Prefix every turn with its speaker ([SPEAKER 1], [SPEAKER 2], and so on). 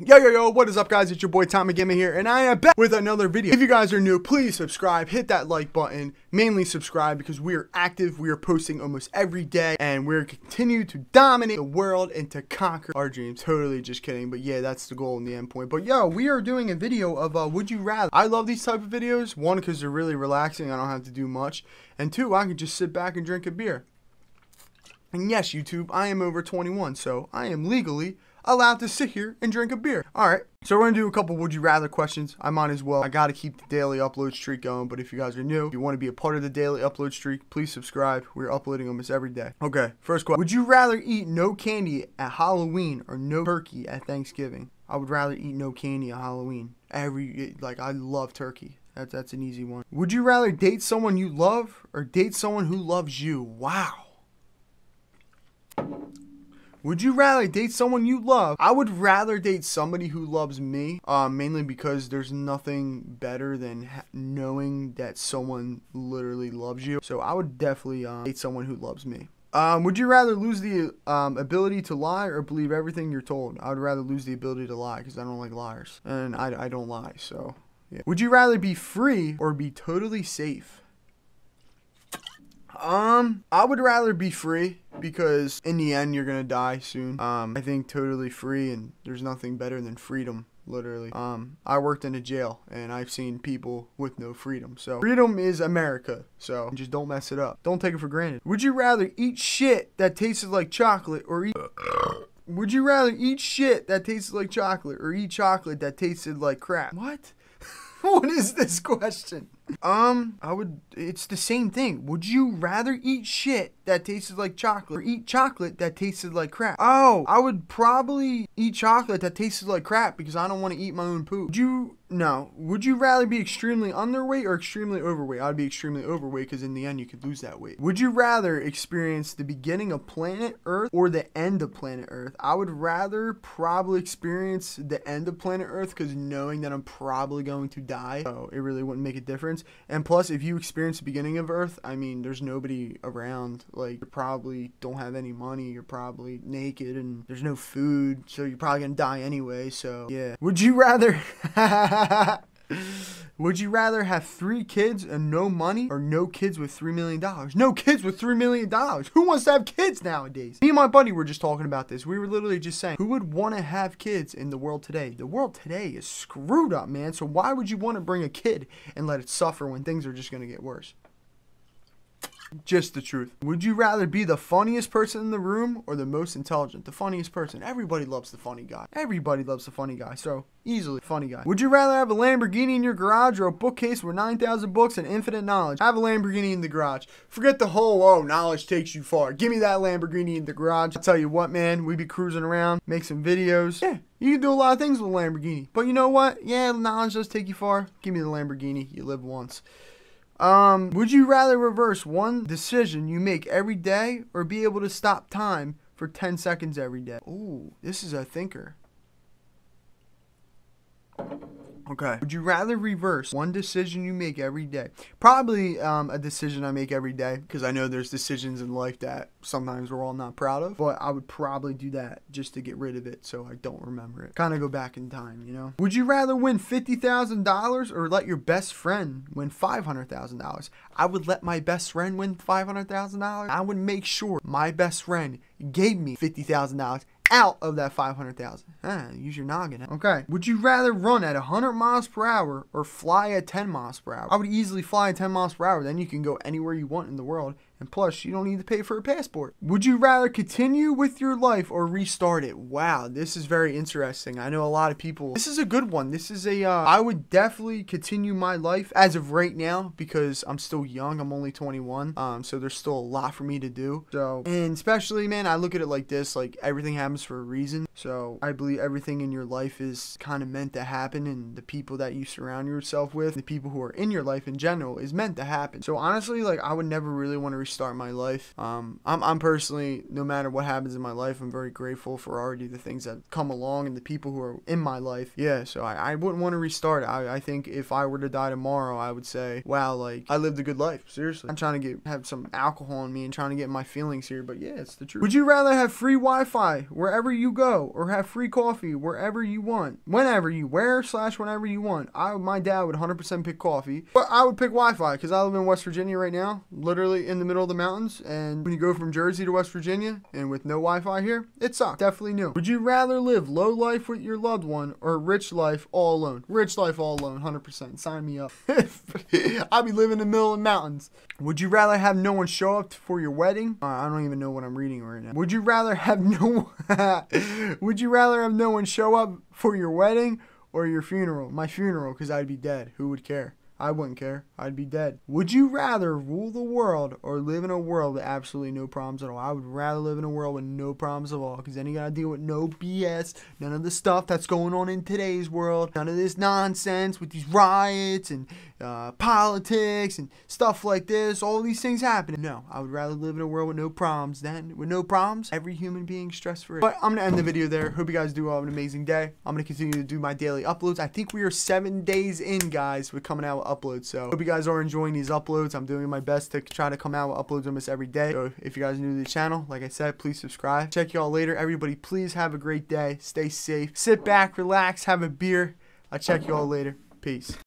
[SPEAKER 1] Yo, yo, yo, what is up, guys? It's your boy Tommy Gamba here, and I am back with another video. If you guys are new, please subscribe, hit that like button, mainly subscribe because we are active, we are posting almost every day, and we're continue to dominate the world and to conquer our dreams. Totally just kidding, but yeah, that's the goal and the end point. But yo, we are doing a video of uh, Would You Rather. I love these type of videos, one, because they're really relaxing, I don't have to do much, and two, I can just sit back and drink a beer. And yes, YouTube, I am over 21, so I am legally allowed to sit here and drink a beer. All right, so we're gonna do a couple would you rather questions. I might as well. I gotta keep the daily upload streak going, but if you guys are new, if you want to be a part of the daily upload streak, please subscribe. We're uploading almost every day. Okay, first question. Would you rather eat no candy at Halloween or no turkey at Thanksgiving? I would rather eat no candy at Halloween. Every, like, I love turkey. That's, that's an easy one. Would you rather date someone you love or date someone who loves you? Wow. Would you rather date someone you love? I would rather date somebody who loves me, uh, mainly because there's nothing better than knowing that someone literally loves you. So I would definitely um, date someone who loves me. Um, would you rather lose the um, ability to lie or believe everything you're told? I would rather lose the ability to lie because I don't like liars. And I, I don't lie, so yeah. Would you rather be free or be totally safe? Um, I would rather be free because in the end you're gonna die soon. Um, I think totally free and there's nothing better than freedom. Literally. Um, I worked in a jail and I've seen people with no freedom. So freedom is America. So just don't mess it up. Don't take it for granted. Would you rather eat shit that tasted like chocolate or eat Would you rather eat shit that tasted like chocolate or eat chocolate that tasted like crap? What? what is this question? Um, I would. It's the same thing. Would you rather eat shit that tasted like chocolate or eat chocolate that tasted like crap? Oh, I would probably eat chocolate that tasted like crap because I don't want to eat my own poop. Would you no. Would you rather be extremely underweight or extremely overweight? I'd be extremely overweight because in the end you could lose that weight. Would you rather experience the beginning of planet Earth or the end of planet Earth? I would rather probably experience the end of planet Earth because knowing that I'm probably going to die, so it really wouldn't make a difference. And plus, if you experience the beginning of Earth, I mean, there's nobody around. Like, you probably don't have any money. You're probably naked and there's no food, so you're probably gonna die anyway. So yeah. Would you rather? Would you rather have three kids and no money or no kids with $3 million? No kids with $3 million. Who wants to have kids nowadays? Me and my buddy were just talking about this. We were literally just saying, who would want to have kids in the world today? The world today is screwed up, man. So why would you want to bring a kid and let it suffer when things are just going to get worse? Just the truth. Would you rather be the funniest person in the room or the most intelligent? The funniest person. Everybody loves the funny guy. Everybody loves the funny guy. So, easily funny guy. Would you rather have a Lamborghini in your garage or a bookcase with 9,000 books and infinite knowledge? Have a Lamborghini in the garage. Forget the whole, oh, knowledge takes you far. Give me that Lamborghini in the garage. I'll tell you what, man, we be cruising around, make some videos. Yeah, you can do a lot of things with a Lamborghini. But you know what? Yeah, knowledge does take you far. Give me the Lamborghini. You live once. Um, would you rather reverse one decision you make every day or be able to stop time for 10 seconds every day? Ooh, this is a thinker. Okay. Would you rather reverse one decision you make every day? Probably um, a decision I make every day because I know there's decisions in life that sometimes we're all not proud of. But I would probably do that just to get rid of it so I don't remember it. Kind of go back in time, you know? Would you rather win $50,000 or let your best friend win $500,000? I would let my best friend win $500,000. I would make sure my best friend gave me $50,000 out of that 500,000. Ah, use your noggin. Okay. Would you rather run at 100 miles per hour or fly at 10 miles per hour? I would easily fly at 10 miles per hour. Then you can go anywhere you want in the world and plus, you don't need to pay for a passport. Would you rather continue with your life or restart it? Wow, this is very interesting. I know a lot of people. This is a good one. This is a. Uh, I would definitely continue my life as of right now because I'm still young. I'm only 21. Um, so there's still a lot for me to do. So, and especially, man, I look at it like this: like everything happens for a reason. So I believe everything in your life is kind of meant to happen, and the people that you surround yourself with, the people who are in your life in general, is meant to happen. So honestly, like I would never really want to restart my life. Um, I'm, I'm personally, no matter what happens in my life, I'm very grateful for already the things that come along and the people who are in my life. Yeah, so I, I wouldn't want to restart. I, I think if I were to die tomorrow, I would say, wow, like I lived a good life. Seriously, I'm trying to get have some alcohol in me and trying to get my feelings here, but yeah, it's the truth. Would you rather have free Wi-Fi wherever you go, or have free coffee wherever you want, whenever you where slash whenever you want? I my dad would 100% pick coffee, but I would pick Wi-Fi because I live in West Virginia right now, literally in the middle of the mountains, and when you go from Jersey to West Virginia and with no Wi-Fi here, it sucks. Definitely new. Would you rather live low life with your loved one or rich life all alone? Rich life all alone, 100%. Sign me up. I'd be living in the middle of the mountains. Would you rather have no one show up for your wedding? Uh, I don't even know what I'm reading right now. Would you rather have no Would you rather have no one show up for your wedding or your funeral? My funeral cuz I'd be dead. Who would care? I wouldn't care. I'd be dead. Would you rather rule the world or live in a world with absolutely no problems at all? I would rather live in a world with no problems at all because then you gotta deal with no BS, none of the stuff that's going on in today's world, none of this nonsense with these riots and uh, politics and stuff like this. All these things happen. No, I would rather live in a world with no problems than with no problems. Every human being stress free. But I'm gonna end the video there. Hope you guys do have an amazing day. I'm gonna continue to do my daily uploads. I think we are seven days in, guys, with coming out uploads. So hope you guys are enjoying these uploads. I'm doing my best to try to come out with uploads almost every day. So if you guys are new to the channel, like I said, please subscribe. Check y'all later. Everybody, please have a great day. Stay safe. Sit back, relax, have a beer. I'll check y'all later. Peace.